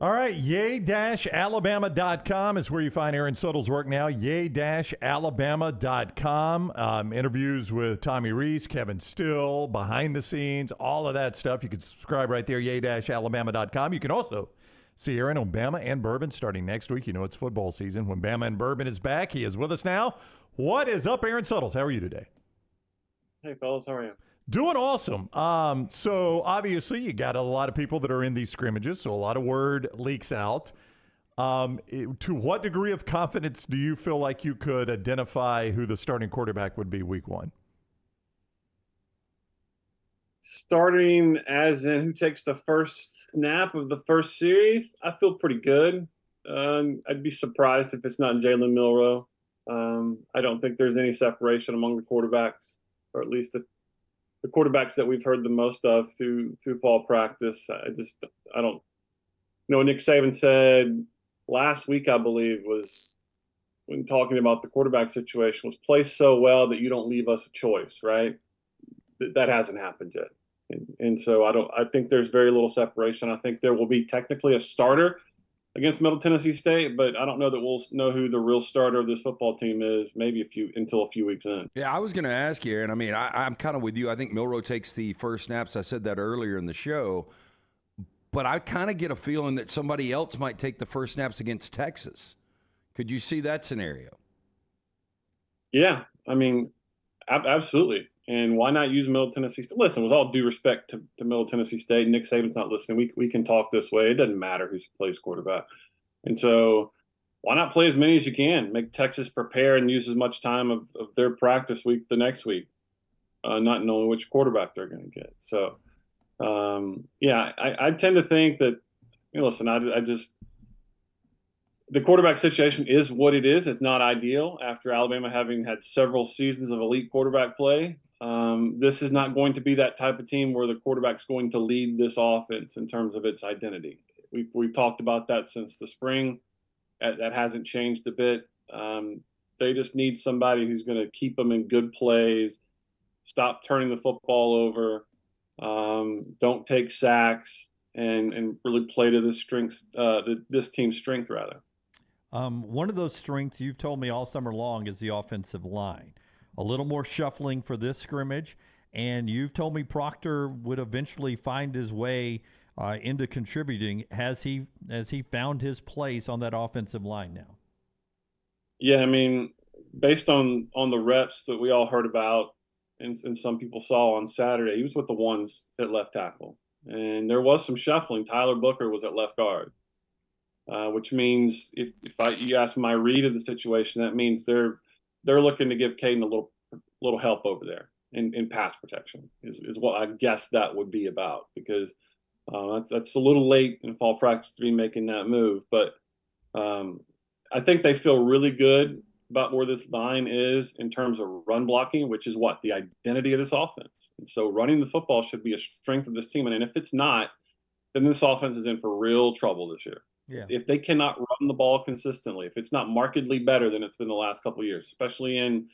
All right, yay-alabama.com is where you find Aaron Suttles' work now. Yay-alabama.com. Um, interviews with Tommy Rees, Kevin Steele, behind the scenes, all of that stuff. You can subscribe right there, yay-alabama.com. You can also see Aaron on Bama and Bourbon starting next week. You know it's football season. When Bama and Bourbon is back, he is with us now. What is up, Aaron Suttles? How are you today? Hey, fellas, how are you? Doing awesome. Um, so obviously you got a lot of people that are in these scrimmages, so a lot of word leaks out. Um, it- to what degree of confidence do you feel like you could identify who the starting quarterback would be week one? Starting as in who takes the first snap of the first series, I feel pretty good. Um, I'd be surprised if it's not Jalen Milrow. Um, I don't think there's any separation among the quarterbacks, or at least the, the quarterbacks that we've heard the most of through through fall practice. I just I don't know. Nick Saban said last week, I believe, was when talking about the quarterback situation was placed so well that you don't leave us a choice, right? Th- that hasn't happened yet. And, and so I don't. I think there's very little separation. I think there will be technically a starter against Middle Tennessee State, but I don't know that we'll know who the real starter of this football team is. Maybe a few until a few weeks in. Yeah, I was going to ask you, and I mean, I, I'm kind of with you. I think Milrow takes the first snaps. I said that earlier in the show, but I kind of get a feeling that somebody else might take the first snaps against Texas. Could you see that scenario? Yeah, I mean, ab- absolutely. And why not use Middle Tennessee State? Listen, with all due respect to, to Middle Tennessee State, Nick Saban's not listening. We we can talk this way. It doesn't matter who plays quarterback. And so, why not play as many as you can? Make Texas prepare and use as much time of, of their practice week the next week, uh, not knowing which quarterback they're going to get. So, um, yeah, I, I tend to think that. You know, listen, I, I just the quarterback situation is what it is. It's not ideal after Alabama having had several seasons of elite quarterback play. Um, this is not going to be that type of team where the quarterback's going to lead this offense in terms of its identity. We've, we've talked about that since the spring. That, that hasn't changed a bit. Um, they just need somebody who's going to keep them in good plays, stop turning the football over, um, don't take sacks, and, and really play to this strength, uh, this team's strength rather. Um, one of those strengths you've told me all summer long is the offensive line. A little more shuffling for this scrimmage, and you've told me Proctor would eventually find his way uh, into contributing. Has he? Has he found his place on that offensive line now? Yeah, I mean, based on on the reps that we all heard about and, and some people saw on Saturday, he was with the ones at left tackle, and there was some shuffling. Tyler Booker was at left guard, uh, which means if if I you ask my read of the situation, that means they're they're looking to give Kadyn a little little help over there in, in pass protection is, is what I guess that would be about because uh, that's that's a little late in fall practice to be making that move, but um, I think they feel really good about where this line is in terms of run blocking, which is what the identity of this offense. And so running the football should be a strength of this team, and if it's not, then this offense is in for real trouble this year. Yeah. If they cannot run the ball consistently, if it's not markedly better than it's been the last couple of years, especially in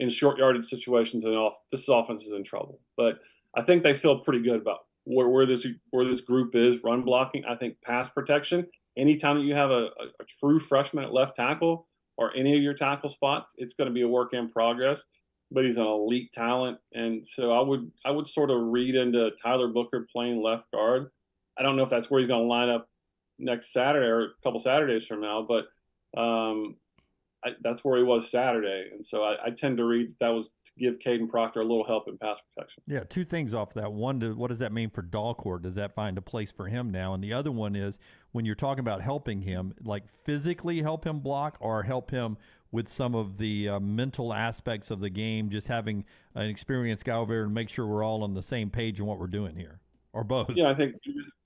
in short yardage situations, and off this offense is in trouble. But I think they feel pretty good about where, where this where this group is run blocking. I think pass protection. Anytime that you have a, a, a true freshman at left tackle or any of your tackle spots, it's going to be a work in progress. But he's an elite talent, and so I would I would sort of read into Tyler Booker playing left guard. I don't know if that's where he's going to line up next Saturday or a couple Saturdays from now, but um, I, that's where he was Saturday, and so I, I tend to read that, that was to give Kadyn Proctor a little help in pass protection. Yeah, two things off that. One, to, what does that mean for Dalcourt? Does that find a place for him now? And the other one is when you're talking about helping him, like physically help him block or help him with some of the uh, mental aspects of the game, just having an experienced guy over there and make sure we're all on the same page in what we're doing here, or both. Yeah, I think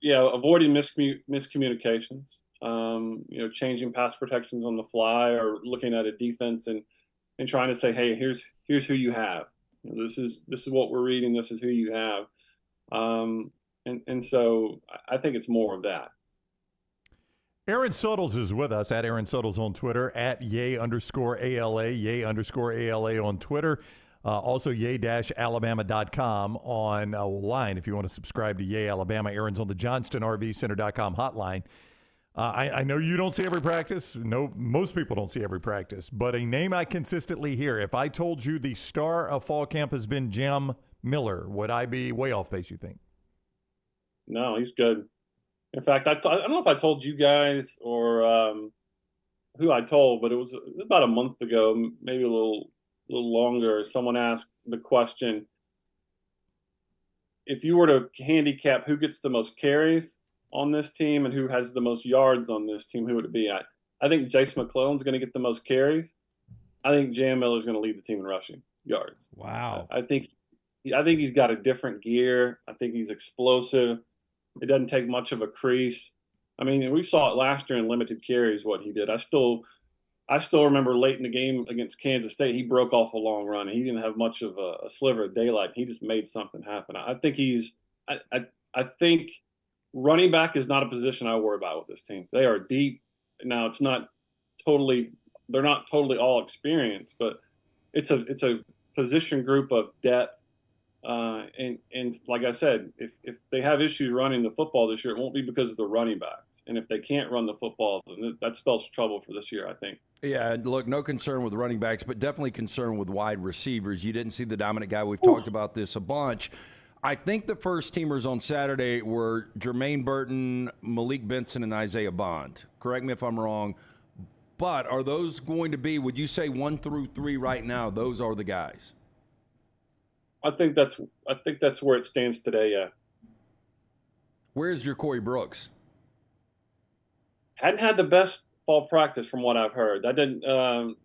yeah, avoiding miscommu- miscommunications um, you know, changing pass protections on the fly or looking at a defense and and trying to say, hey, here's here's who you have. You know, this is this is what we're reading. This is who you have. Um, and and so I think it's more of that. Aaron Suttles is with us at Aaron Suttles on Twitter, at yay underscore ALA, yay underscore ALA on Twitter. Uh, also, yay-alabama.com on uh, line if you want to subscribe to Yea Alabama. Aaron's on the JohnstonRVCenter.com hotline. Uh, I, I know you don't see every practice. No, most people don't see every practice. But a name I consistently hear. If I told you the star of fall camp has been Jam Miller, would I be way off base? You think? No, he's good. In fact, I don't know if I told you guys or um, who I told, but it was about a month ago, maybe a little little longer. Someone asked the question: If you were to handicap who gets the most carries, on this team and who has the most yards on this team, who would it be? I, I think Jase McClellan's going to get the most carries. I think Jam Miller's going to lead the team in rushing yards. Wow. I, I think I think he's got a different gear. I think he's explosive. It doesn't take much of a crease. I mean, we saw it last year in limited carries what he did. I still I still remember late in the game against Kansas State, he broke off a long run. He didn't have much of a, a sliver of daylight. He just made something happen. I think he's I, I, I think running back is not a position I worry about with this team. They are deep. Now it's not totally they're not totally all experienced, but it's a it's a position group of depth. Uh, and and like I said, if if they have issues running the football this year, it won't be because of the running backs. And if they can't run the football, then that spells trouble for this year, I think. Yeah, look, no concern with running backs, but definitely concern with wide receivers. You didn't see the dominant guy. We've Ooh. talked about this a bunch. I think the first teamers on Saturday were Jermaine Burton, Malik Benson, and Isaiah Bond. Correct me if I'm wrong. But are those going to be, would you say one through three right now, those are the guys? I think that's I think that's where it stands today, yeah. Where's Ja'Corey Brooks? Hadn't had the best fall practice from what I've heard. I didn't um,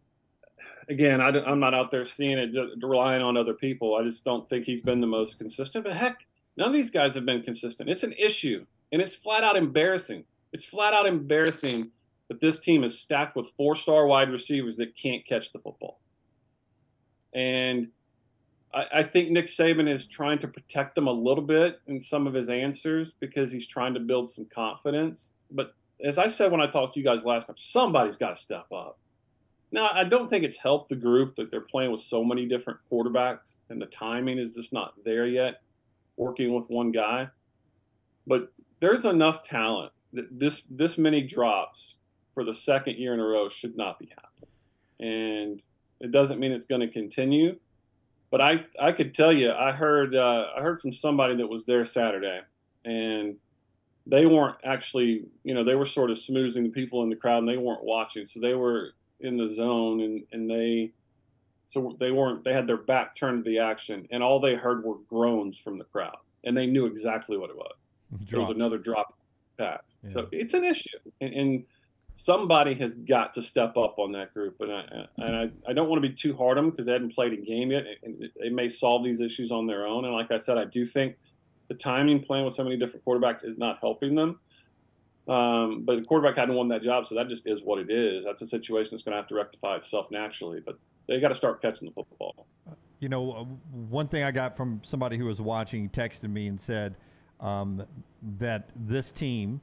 again, I, am not out there seeing it, relying on other people. I just don't think he's been the most consistent. But heck, none of these guys have been consistent. It's an issue, and it's flat out embarrassing. It's flat out embarrassing that this team is stacked with four star wide receivers that can't catch the football. And I, I think Nick Saban is trying to protect them a little bit in some of his answers because he's trying to build some confidence. But as I said when I talked to you guys last time, somebody's got to step up. Now, I don't think it's helped the group that they're playing with so many different quarterbacks, and the timing is just not there yet, working with one guy. But there's enough talent that this this many drops for the second year in a row should not be happening. And it doesn't mean it's going to continue. But I, I could tell you, I heard uh, I heard from somebody that was there Saturday, and they weren't actually, you know, they were sort of smoozing the people in the crowd, and they weren't watching, so they were in the zone and, and they so they weren't they had their back turned to the action and all they heard were groans from the crowd and they knew exactly what it was Drops. it was another drop pass yeah. so it's an issue and, and, somebody has got to step up on that group and i and i, I don't want to be too hard on them because they hadn't played a game yet and they may solve these issues on their own and like i said i do think the timing playing with so many different quarterbacks is not helping them um, but the quarterback hadn't won that job, so that just is what it is. That's a situation that's going to have to rectify itself naturally. But they got to start catching the football. You know, uh, one thing I got from somebody who was watching texted me and said um, that this team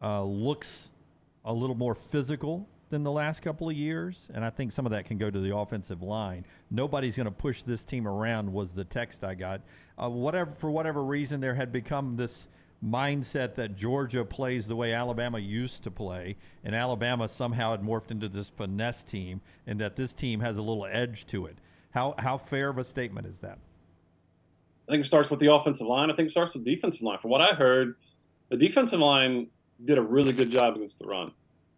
uh, looks a little more physical than the last couple of years, and I think some of that can go to the offensive line. Nobody's going to push this team around. Was the text I got? Uh, whatever for whatever reason, there had become this mindset that Georgia plays the way Alabama used to play, and Alabama somehow had morphed into this finesse team, and that this team has a little edge to it. How how fair of a statement is that? I think it starts with the offensive line. I think it starts with the defensive line. From what I heard, the defensive line did a really good job against the run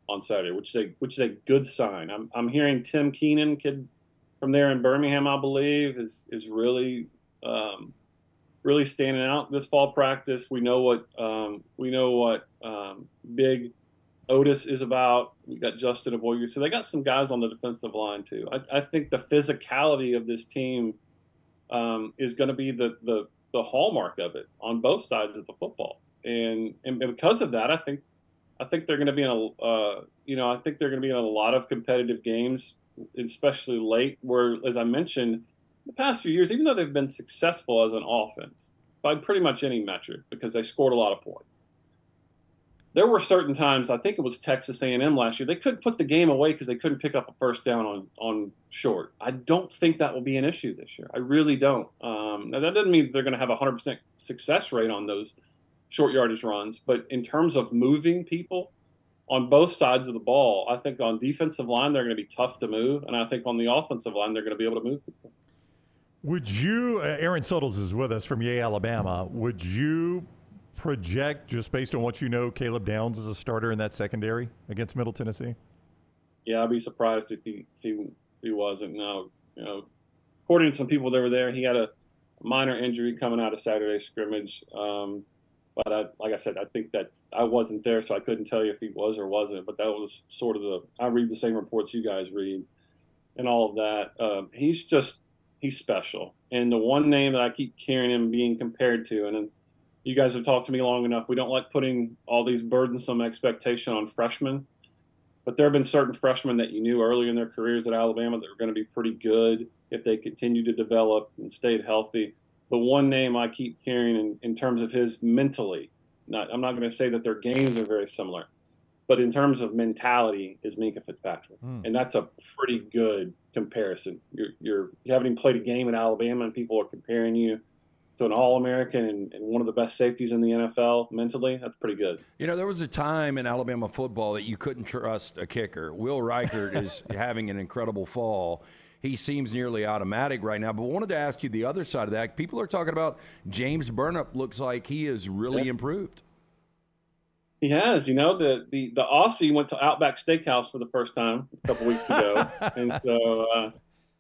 on Saturday, which is a which is a good sign. I'm I'm hearing Tim Keenan, kid from there in Birmingham, I believe, is is really um, really standing out this fall practice. We know what um, we know what um, big Otis is about. We got Justin Eboigbe, so they got some guys on the defensive line too. I, I think the physicality of this team um, is going to be the, the the hallmark of it on both sides of the football, and and because of that, I think I think they're going to be in a uh, you know I think they're going to be in a lot of competitive games, especially late. Where as I mentioned the past few years, even though they've been successful as an offense by pretty much any metric because they scored a lot of points, there were certain times. I think it was Texas A&M last year. They couldn't put the game away because they couldn't pick up a first down on on short. I don't think that will be an issue this year. I really don't. Um, now that doesn't mean they're going to have a hundred percent success rate on those short yardage runs, but in terms of moving people, on both sides of the ball. I think on defensive line they're going to be tough to move, and I think on the offensive line they're going to be able to move people. Would you, uh, Aaron Suttles is with us from Yea, Alabama. Would you project, just based on what you know, Caleb Downs as a starter in that secondary against Middle Tennessee? Yeah, I'd be surprised if he if he, if he wasn't. No, you know, according to some people that were there, he had a minor injury coming out of Saturday scrimmage. Um, but I, like I said, I think that I wasn't there, so I couldn't tell you if he was or wasn't. But that was sort of the. I read the same reports you guys read, and all of that. Um, he's just he's special, and the one name that I keep hearing him being compared to, and you guys have talked to me long enough. We don't like putting all these burdensome expectation on freshmen, but there have been certain freshmen that you knew early in their careers at Alabama that were going to be pretty good if they continue to develop and stayed healthy the one name I keep hearing in, in terms of his mentally, not, I'm not going to say that their games are very similar, but in terms of mentality, is Minkah Fitzpatrick, mm. and that's a pretty good comparison. You're, you're you haven't even played a game in Alabama, and people are comparing you to an All-American and, and, one of the best safeties in the NFL mentally. That's pretty good. You know, there was a time in Alabama football that you couldn't trust a kicker. Will Reichard is having an incredible fall he seems nearly automatic right now. But wanted to ask you the other side of that. People are talking about James Burnip looks like he has really yeah. improved. He has, you know, the, the the Aussie went to Outback Steakhouse for the first time a couple weeks ago, and so uh,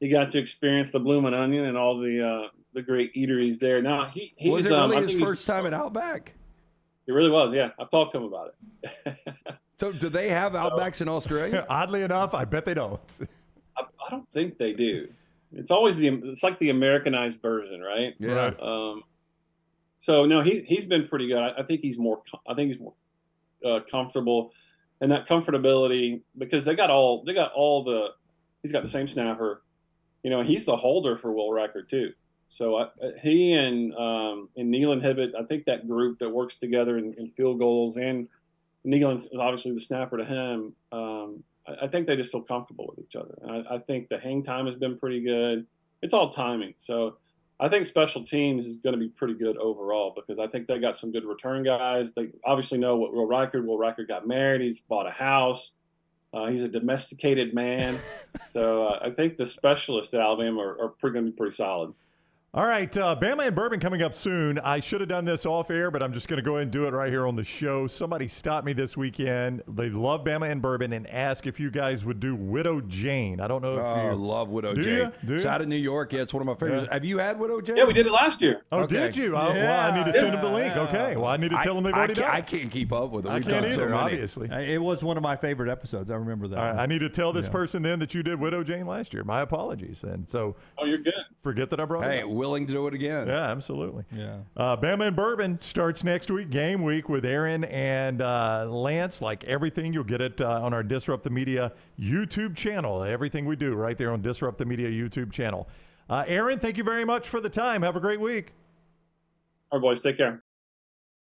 he got to experience the Bloomin' Onion and all the uh, the great eateries there. Now he he's, was it really um, his first time at Outback? It really was. Yeah, I've talked to him about it. so, do they have Outbacks in Australia? Oddly enough, I bet they don't. I, I, don't think they do. It's always the it's like the Americanized version, right? Yeah. Um, so no, he he's been pretty good. I, I think he's more I think he's more uh, comfortable, and that comfortability because they got all they got all the he's got the same snapper, you know. He's the holder for Will Reichard too. So I, he and um, and Kneeland Hibbett, I think that group that works together in, in field goals and Kneeland's obviously the snapper to him. Um, I think they just feel comfortable with each other. And I, I, think the hang time has been pretty good. It's all timing. So I think special teams is going to be pretty good overall because I think they got some good return guys. They obviously know what Will Reichard. Will Reichard got married. He's bought a house. Uh, he's a domesticated man. so uh, I think the specialists at Alabama are, are going to be pretty solid. All right, uh, Bama and Bourbon coming up soon. I should have done this off air, but I'm just going to go ahead and do it right here on the show. Somebody stopped me this weekend. They love Bama and Bourbon and asked if you guys would do Widow Jane. I don't know if oh, you love Widow do Jane. You? Do it's you? out of New York. Yeah, it's one of my favorites. Yeah. Have you had Widow Jane? Yeah, we did it last year. Oh, okay. did you? Yeah. well, I need to send them the link. Okay. Well, I need to tell them they've already done. I can't keep up with it. We've I can't either. So obviously, it was one of my favorite episodes. I remember that. I need to tell this yeah. person then that you did Widow Jane last year. My apologies. Then so. Oh, you're good. Forget that I brought hey, it. Hey, willing to do it again. Yeah, absolutely. Yeah. Uh, Bama and Bourbon starts next week, game week with Aaron and uh, Lance. Like everything, you'll get it uh, on our Disrupt the Media YouTube channel. Everything we do right there on Disrupt the Media YouTube channel. Uh, Aaron, thank you very much for the time. Have a great week. All right, boys. Take care.